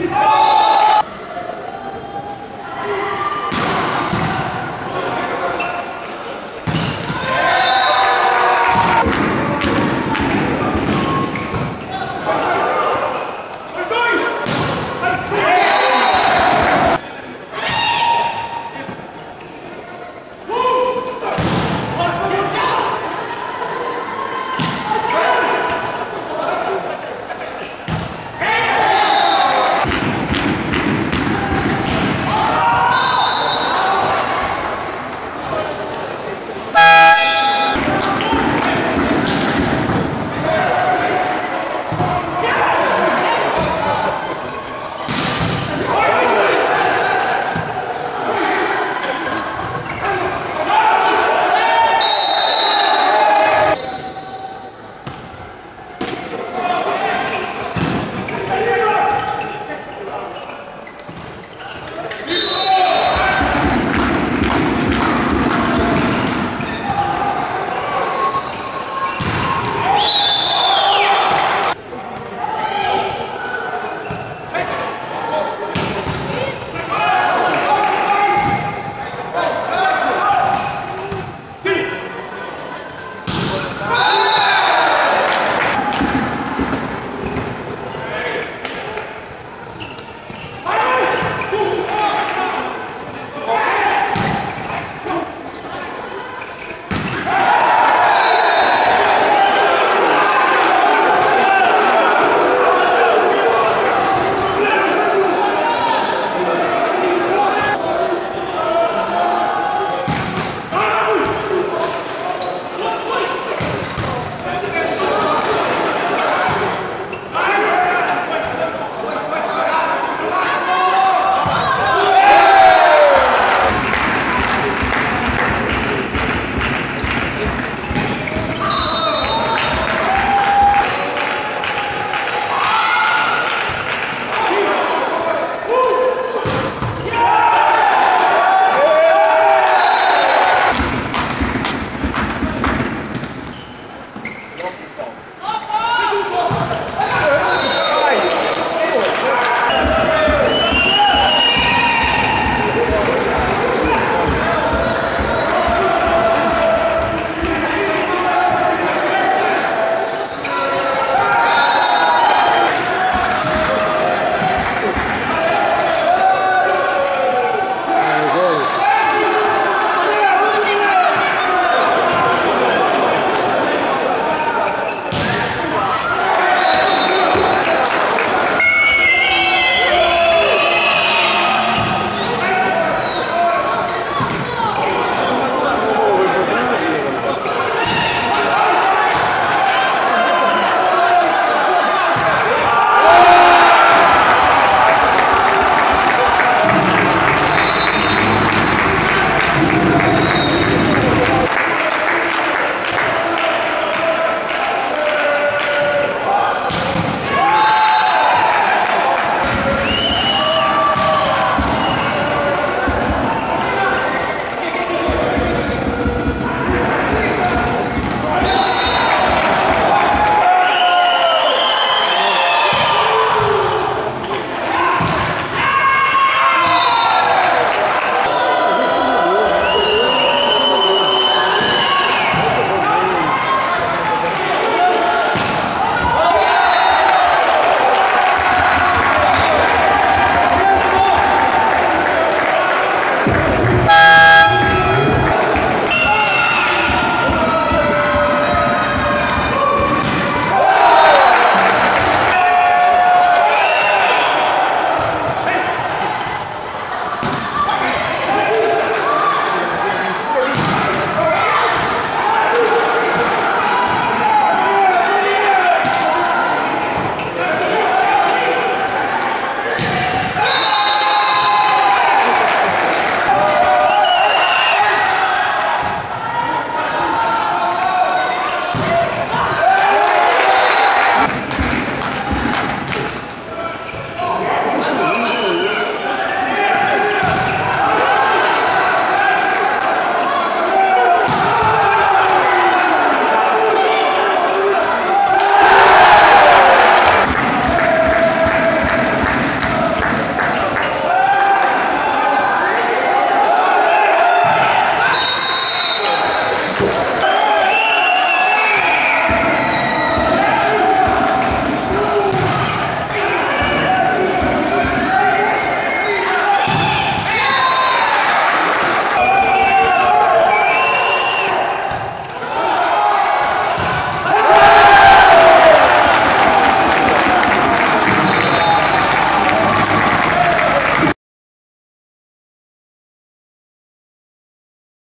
Isso.